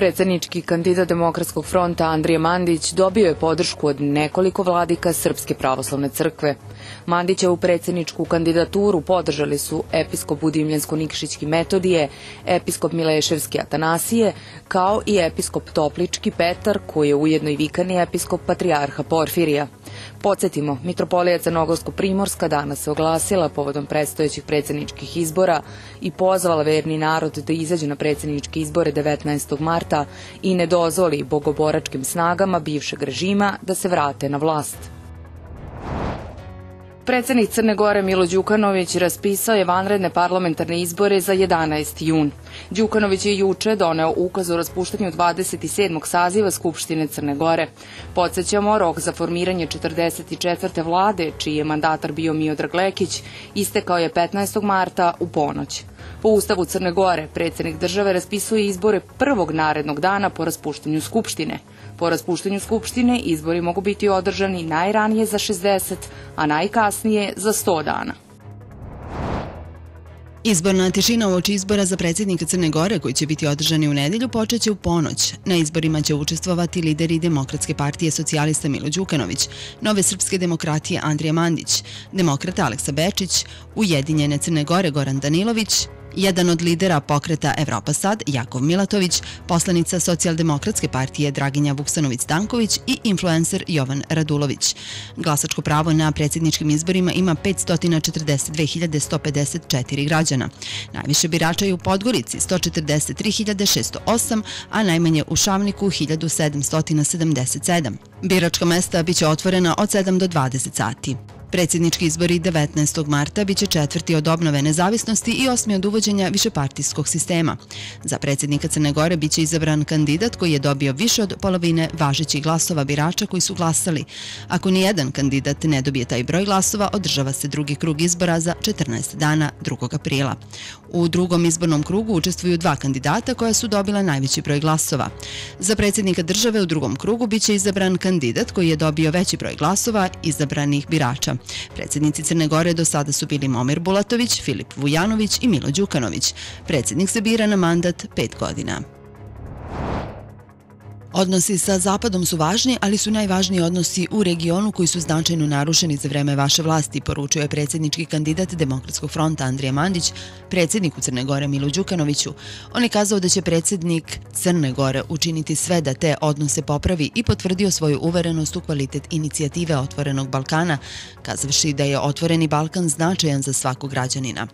Predsednički kandidat Demokratskog fronta Andrija Mandić dobio je podršku od nekoliko vladika Srpske pravoslavne crkve. Mandićevu predsedničku kandidaturu podržali su episkop Budimljensko-Nikšićki Metodije, episkop Mileševski Atanasije, kao i episkop Toplički Petar, koji je ujedno i vikani episkop Patrijarha Porfirija. Podsjetimo, Mitropolija Crnogorsko-Primorska danas se oglasila povodom predstojećih predsedničkih izbora i pozvala verni narod da izađe na predsedničke izbore 19. marta i ne dozvoli bogoboračkim snagama bivšeg režima da se vrate na vlast. Predsednik Crne Gore Milo Đukanović raspisao je vanredne parlamentarne izbore za 11. jun. Đukanović je juče doneo ukaz o raspuštanju 27. saziva Skupštine Crne Gore. Podsećamo, rok za formiranje 44. vlade, čiji je mandatar bio Miodrag Lekić, istekao je 15. marta u ponoć. Po Ustavu Crne Gore, predsednik države raspisuje izbore prvog narednog dana po raspuštanju Skupštine. Po raspuštanju Skupštine izbori mogu biti održani najranije za 60, a najkasnije za 100 dana. Izborna tišina u oči izbora za predsjednika Crne Gore koji će biti održani u nedelju počeće u ponoć. Na izborima će učestvovati lideri Demokratske partije socijalista Milo Đukanović, Nove srpske demokratije Andrija Mandić, demokrata Aleksa Bečić, Ujedinjene Crne Gore Goran Danilović, Jedan od lidera pokreta Evropa Sad, Jakov Milatović, poslanica socijaldemokratske partije Draginja Vuksanović-Danković i influencer Jovan Radulović. Glasačko pravo na predsjedničkim izborima ima 542.154 građana. Najviše birača je u Podgorici 143.608, a najmanje u Šavniku 1.777. Biračka mesta biće otvorena od 7 do 20 sati. Predsjednički izbori 19. marta biće četvrti od obnove nezavisnosti i osmi od uvođenja višepartijskog sistema. Za predsjednika Crne Gore biće izabran kandidat koji je dobio više od polovine važećih glasova birača koji su glasali. Ako ni jedan kandidat ne dobije taj broj glasova, održava se drugi krug izbora za 14 dana 2. aprila. U drugom izbornom krugu učestvuju dva kandidata koja su dobila najveći broj glasova. Za predsjednika države u drugom krugu biće izabran kandidat koji je dobio veći broj glasova izabranih birača. Predsjednici Crne Gore do sada su bili Momir Bulatović, Filip Vujanović i Milo Đukanović. Predsjednik se bira na mandat pet godina. Odnosi sa Zapadom su važni, ali su najvažniji odnosi u regionu koji su značajno narušeni za vreme vaše vlasti, poručuje predsjednički kandidat Demokratskog fronta Andrija Mandić, predsjedniku Crne Gore Milu Đukanoviću. On je kazao da će predsjednik Crne Gore učiniti sve da te odnose popravi i potvrdio svoju uverenost u kvalitet inicijative Otvorenog Balkana, kazavši da je Otvoreni Balkan značajan za svakog građanina.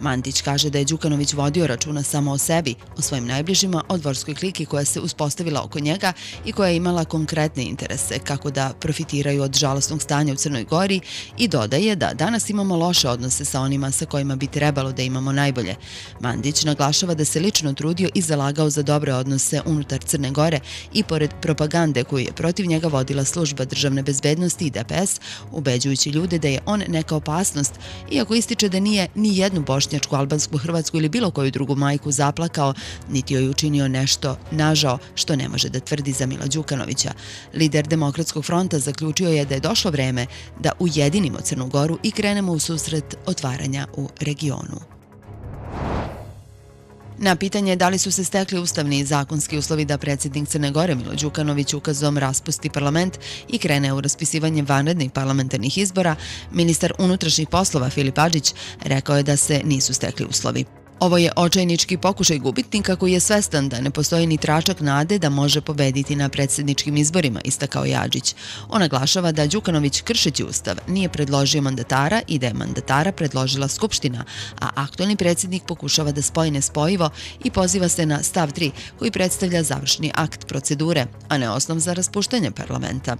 Mandić kaže da je Đukanović vodio računa samo o sebi, o svojim najbližima, o dvorskoj kliki koja se uspostavila oko njega njega i koja je imala konkretne interese kako da profitiraju od žalostnog stanja u Crnoj Gori i dodaje da danas imamo loše odnose sa onima sa kojima bi trebalo da imamo najbolje. Mandić naglašava da se lično trudio i zalagao za dobre odnose unutar Crne Gore i pored propagande koju je protiv njega vodila služba državne bezbednosti i DPS, ubeđujući ljude da je on neka opasnost, iako ističe da nije ni jednu bošnjačku, albansku, hrvatsku ili bilo koju drugu majku zaplakao, niti joj učinio nešto nažao što ne može da tvrdi za Mila Đukanovića. Lider Demokratskog fronta zaključio je da je došlo vreme da ujedinimo Crnu Goru i krenemo u susret otvaranja u regionu. Na pitanje da li su se stekli ustavni i zakonski uslovi da predsjednik Crne Gore Milo Đukanović ukazom raspusti parlament i krene u raspisivanje vanrednih parlamentarnih izbora, ministar unutrašnjih poslova Filip Adžić rekao je da se nisu stekli uslovi. Ovo je očajnički pokušaj gubitnika koji je svestan da ne postoji ni tračak nade da može pobediti na predsjedničkim izborima, istakao Jađić. On naglašava da Đukanović kršeći ustav nije predložio mandatara i da je mandatara predložila Skupština, a aktualni predsjednik pokušava da spoji nespojivo i poziva se na stav 3 koji predstavlja završni akt procedure, a ne osnov za raspuštanje parlamenta.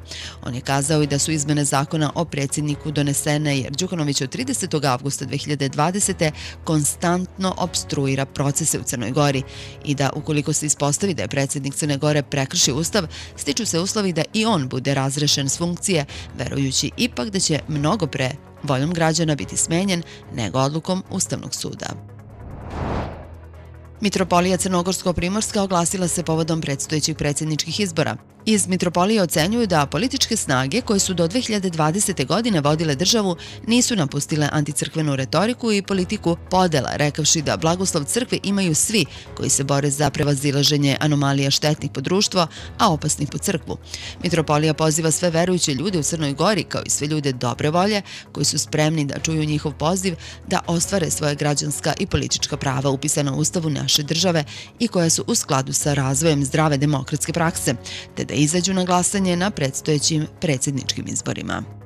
On je kazao i da su izmene zakona o predsjedniku donesene jer Đukanović od 30. avgusta 2020. konstantno obstruira procese u Crnoj Gori i da ukoliko se ispostavi da je predsjednik Crne Gore prekrši ustav, stiču se uslovi da i on bude razrešen s funkcije, verujući ipak da će mnogo pre voljom građana biti smenjen nego odlukom Ustavnog suda. Mitropolija Crnogorsko-Primorska oglasila se povodom predstojećih predsjedničkih izbora. Iz Mitropolije ocenjuju da političke snage koje su do 2020. godine vodile državu nisu napustile anticrkvenu retoriku i politiku podela, rekavši da blagoslov crkve imaju svi koji se bore za prevazilaženje anomalija štetnih po društvo, a opasnih po crkvu. Mitropolija poziva sve verujuće ljude u Crnoj Gori, kao i sve ljude dobre volje, koji su spremni da čuju njihov poziv da ostvare svoje građanska i politička prava upisana u Ustavu naše države i koja su u skladu sa razvojem zdrave demokratske prakse, te da izađu na glasanje na predstojećim predsjedničkim izborima.